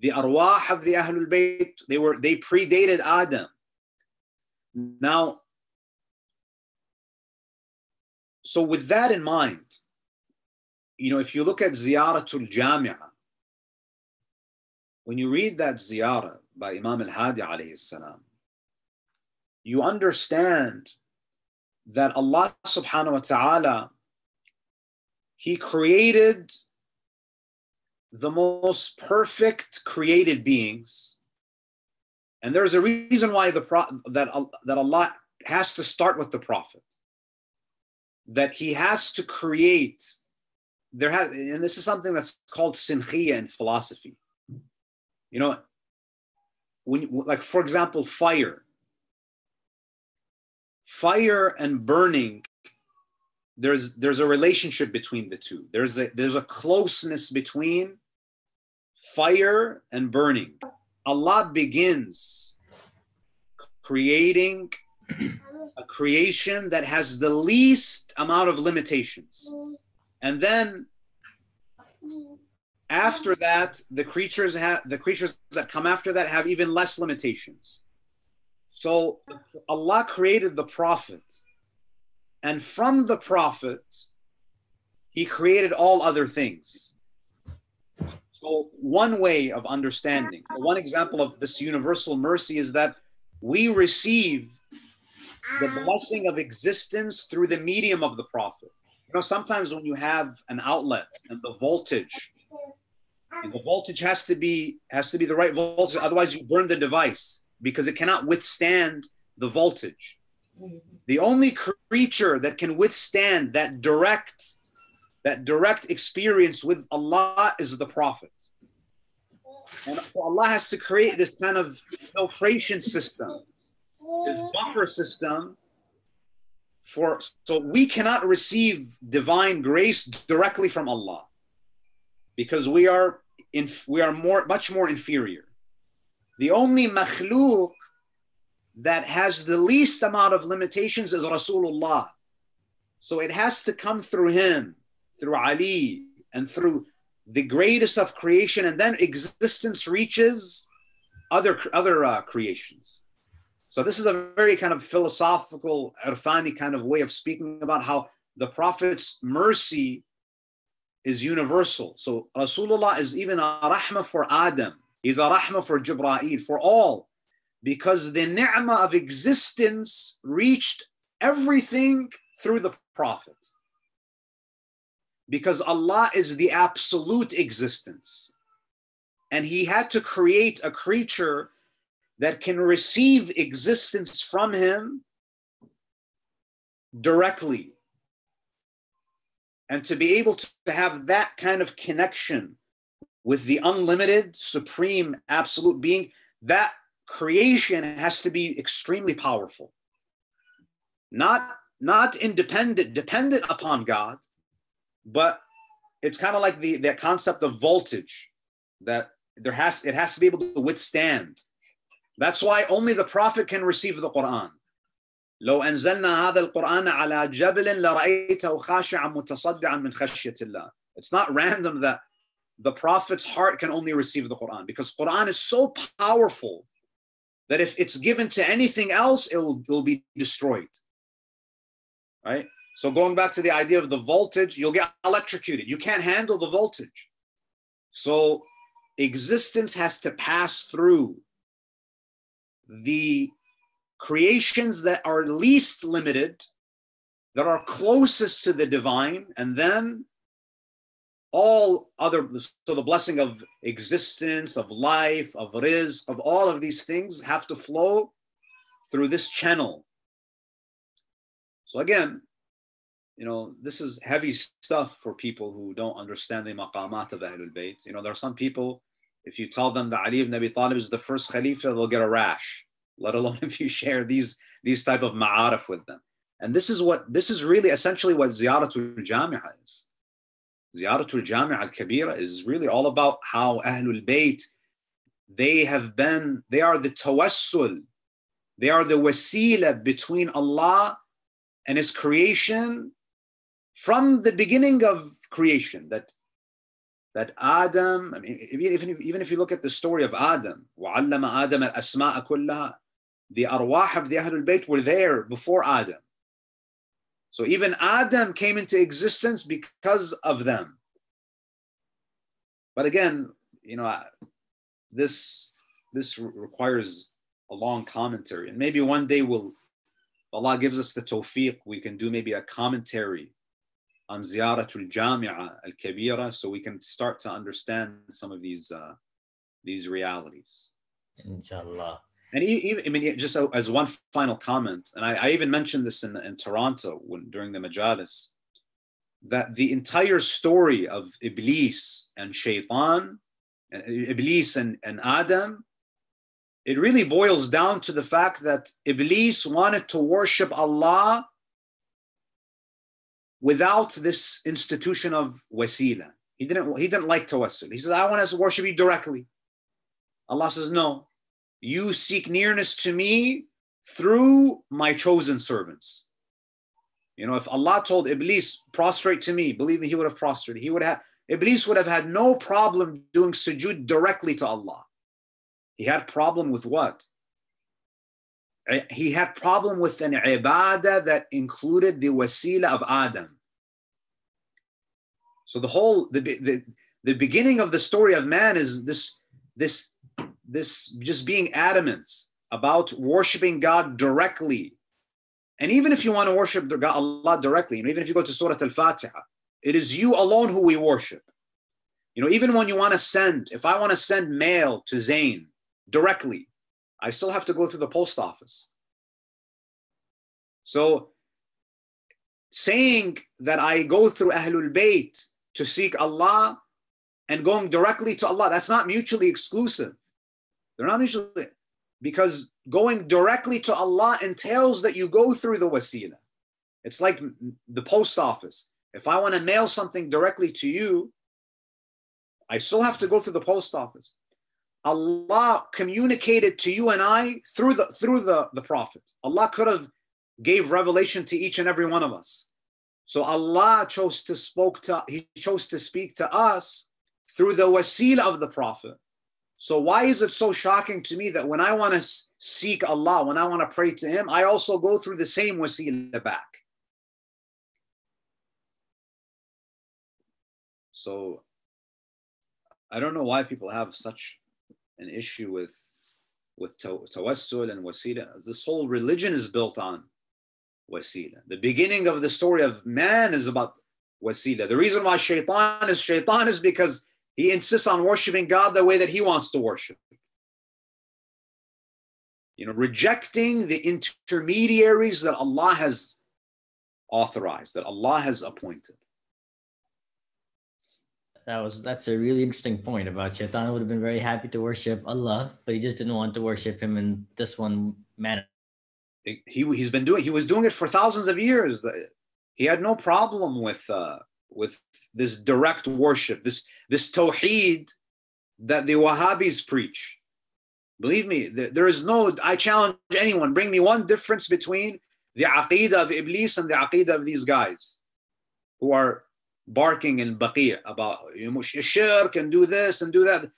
Speaker 1: The arwah of the Ahlul Bayt, they were they predated Adam. Now, so with that in mind, you know, if you look at Ziyaratul Jami'ah, when you read that ziyarah by Imam al-Hadi alayhi salam, you understand that Allah subhanahu wa ta'ala, He created the most perfect created beings. And there's a reason why the pro- that, that Allah has to start with the Prophet. That he has to create, there has, and this is something that's called sinkhiyah in philosophy. You know, when like for example, fire. Fire and burning there's there's a relationship between the two. There's a there's a closeness between fire and burning. Allah begins creating a creation that has the least amount of limitations. And then after that the creatures have the creatures that come after that have even less limitations so Allah created the Prophet, and from the Prophet, He created all other things. So, one way of understanding, one example of this universal mercy is that we receive the blessing of existence through the medium of the Prophet. You know, sometimes when you have an outlet and the voltage, the voltage has to be has to be the right voltage, otherwise you burn the device because it cannot withstand the voltage. The only creature that can withstand that direct that direct experience with Allah is the Prophet. And Allah has to create this kind of filtration system, this buffer system for so we cannot receive divine grace directly from Allah because we are in we are more much more inferior. The only makhluk that has the least amount of limitations is Rasulullah. So it has to come through him, through Ali, and through the greatest of creation, and then existence reaches other other uh, creations. So this is a very kind of philosophical, irfani kind of way of speaking about how the Prophet's mercy is universal. So Rasulullah is even a rahmah for Adam. He's a rahmah for Jibra'il, for all, because the ni'mah of existence reached everything through the Prophet. Because Allah is the absolute existence. And He had to create a creature that can receive existence from Him directly. And to be able to have that kind of connection with the unlimited, supreme, absolute being, that creation has to be extremely powerful. Not, not independent, dependent upon God, but it's kind of like the, the concept of voltage that there has it has to be able to withstand. That's why only the Prophet can receive the Quran. لو أنزلنا هذا القرآن على جبل لرأيته خاشعا متصدعا من خشية الله. It's not random that the prophet's heart can only receive the Quran because Quran is so powerful that if it's given to anything else, it will, it will be destroyed. Right? So going back to the idea of the voltage, you'll get electrocuted. You can't handle the voltage. So existence has to pass through the creations that are least limited, that are closest to the divine, and then all other so the blessing of existence of life of rizq of all of these things have to flow through this channel. So again you know this is heavy stuff for people who don't understand the maqamat of Ahlul Bayt. You know there are some people if you tell them that Ali ibn Abi Talib is the first Khalifa they'll get a rash let alone if you share these these type of ma'arif with them and this is what this is really essentially what ziyaratul jami'ah is Ziyaratul Jami' al-Kabira is really all about how Ahlul Bayt, they have been, they are the tawassul, they are the wasila between Allah and His creation from the beginning of creation that that Adam, I mean, even if, even if you look at the story of Adam, وَعَلَّمَ آدَمَ الْأَسْمَاءَ كُلَّهَا the arwah of the Ahlul Bayt were there before Adam. So even Adam came into existence because of them. But again, you know, this this requires a long commentary, and maybe one day we'll, Allah gives us the tawfiq, we can do maybe a commentary on Ziyaratul Jami'a al Kabira, so we can start to understand some of these uh, these realities.
Speaker 2: Inshallah.
Speaker 1: And even, I mean, just as one final comment, and I, I even mentioned this in, in Toronto when, during the Majalis, that the entire story of Iblis and Shaitan, uh, Iblis and, and Adam, it really boils down to the fact that Iblis wanted to worship Allah without this institution of wasila. He didn't, he didn't like tawassul. He says, I want to worship you directly. Allah says, No, you seek nearness to me through my chosen servants. You know, if Allah told Iblis, prostrate to me, believe me, he would have prostrated. He would have, Iblis would have had no problem doing sujood directly to Allah. He had problem with what? Eh, he had problem with an ibadah that included the wasila of Adam. So the whole, the, the, the beginning of the story of man is this, this this just being adamant about worshiping God directly. And even if you want to worship Allah directly, and even if you go to Surah Al Fatiha, it is you alone who we worship. You know, even when you want to send, if I want to send mail to Zain directly, I still have to go through the post office. So saying that I go through Ahlul Bayt to seek Allah and going directly to Allah, that's not mutually exclusive. They're not mutually because going directly to Allah entails that you go through the wasila. It's like the post office. If I want to mail something directly to you, I still have to go through the post office. Allah communicated to you and I through the through the, the Prophet. Allah could have gave revelation to each and every one of us. So Allah chose to spoke to He chose to speak to us through the wasila of the Prophet. So why is it so shocking to me that when I want to seek Allah, when I want to pray to Him, I also go through the same wasila in the back? So I don't know why people have such an issue with with tawassul and wasila. This whole religion is built on wasila. The beginning of the story of man is about wasila. The reason why shaitan is shaitan is because he insists on worshiping God the way that he wants to worship. You know, rejecting the intermediaries that Allah has authorized, that Allah has appointed.
Speaker 2: That was that's a really interesting point about Shaitan would have been very happy to worship Allah, but he just didn't want to worship him in this one manner.
Speaker 1: He he's been doing he was doing it for thousands of years. He had no problem with uh, with this direct worship, this this tawheed that the Wahhabis preach. Believe me, there is no, I challenge anyone, bring me one difference between the aqidah of Iblis and the aqidah of these guys who are barking in Baqi' about shirk and do this and do that,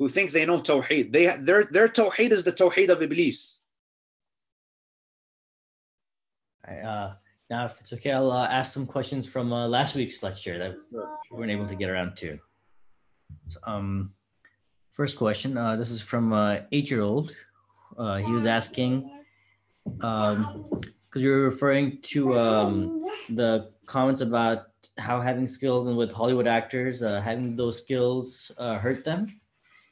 Speaker 1: who think they know Tawheed. They, their, their Tawheed is the Tawheed of Iblis.
Speaker 2: I, uh, now, if it's okay, I'll uh, ask some questions from uh, last week's lecture that we weren't able to get around to. So, um, first question. Uh, this is from uh, eight-year-old. Uh, he was asking because um, you were referring to um, the comments about how having skills and with Hollywood actors, uh, having those skills hurt them.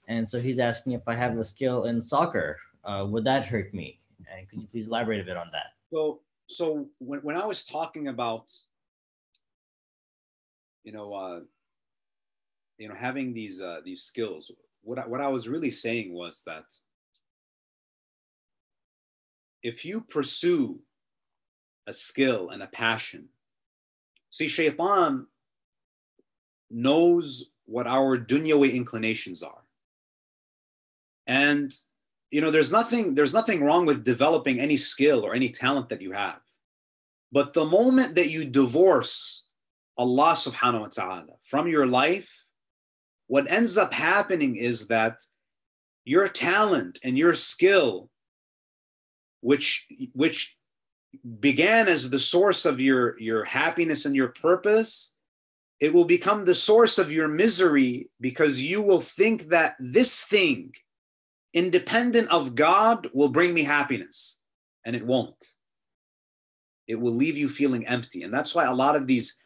Speaker 2: And so he's asking if I have a skill in soccer, would that hurt me? And could you please elaborate a bit on that?
Speaker 1: So so when, when I was talking about, you know, uh, you know, having these uh, these skills, what I, what I was really saying was that if you pursue a skill and a passion, see, Shaitan knows what our dunyawi inclinations are, and you know there's nothing there's nothing wrong with developing any skill or any talent that you have. But the moment that you divorce Allah subhanahu wa ta'ala from your life, what ends up happening is that your talent and your skill, which which began as the source of your, your happiness and your purpose, it will become the source of your misery because you will think that this thing, independent of God, will bring me happiness. And it won't. It will leave you feeling empty. And that's why a lot of these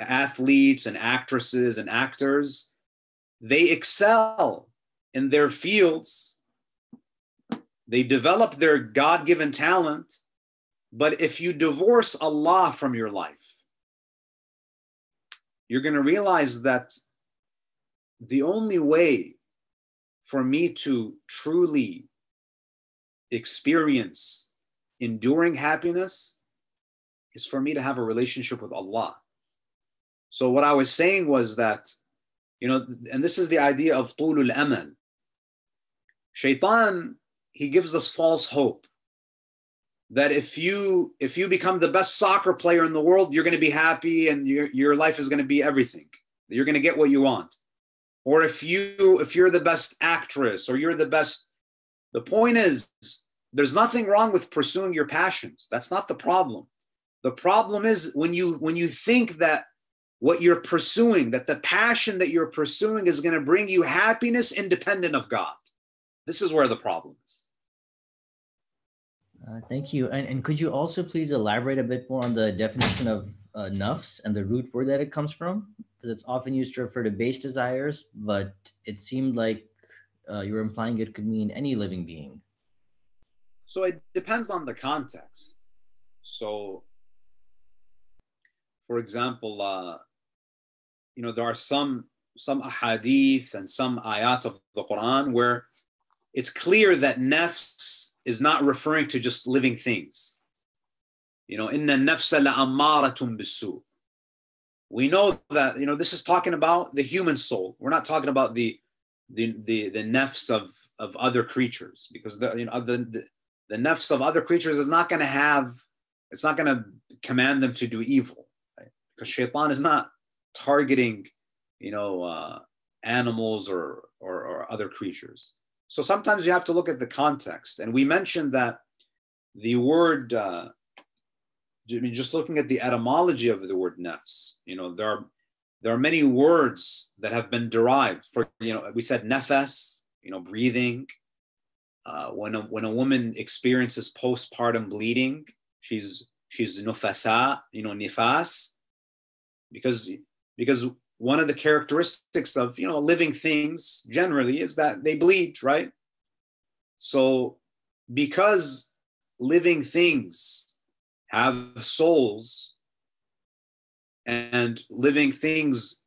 Speaker 1: athletes and actresses and actors, they excel in their fields. They develop their God given talent but if you divorce Allah from your life, you're going to realize that the only way for me to truly experience enduring happiness is for me to have a relationship with Allah. So, what I was saying was that, you know, and this is the idea of tulul amal. Shaitan, he gives us false hope that if you if you become the best soccer player in the world you're going to be happy and your, your life is going to be everything you're going to get what you want or if you if you're the best actress or you're the best the point is there's nothing wrong with pursuing your passions that's not the problem the problem is when you when you think that what you're pursuing that the passion that you're pursuing is going to bring you happiness independent of god this is where the problem is
Speaker 2: uh, thank you. And, and could you also please elaborate a bit more on the definition of uh, nafs and the root word that it comes from? Because it's often used to refer to base desires, but it seemed like uh, you were implying it could mean any living being.
Speaker 1: So it depends on the context. So, for example, uh, you know, there are some some ahadith and some ayat of the Quran where it's clear that nafs is not referring to just living things. You know, inna nafsa la'ammaratun bisu. We know that, you know, this is talking about the human soul. We're not talking about the the the, the nafs of, of other creatures because the you know the, the, the nafs of other creatures is not going to have it's not going to command them to do evil right? because shaitan is not targeting you know uh, animals or, or or other creatures so sometimes you have to look at the context. And we mentioned that the word, uh, I mean, just looking at the etymology of the word nefs, you know, there are there are many words that have been derived. For you know, we said nefes, you know, breathing. Uh, when a when a woman experiences postpartum bleeding, she's she's nufasa, you know, nifas, because because one of the characteristics of you know living things generally is that they bleed right so because living things have souls and living things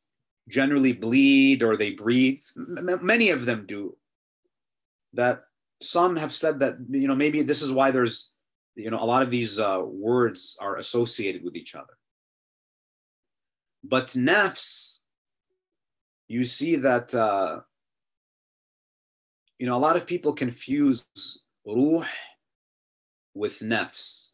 Speaker 1: generally bleed or they breathe. Many of them do. That some have said that you know maybe this is why there's you know a lot of these uh, words are associated with each other. But nafs you see that uh, you know a lot of people confuse ruh with nafs.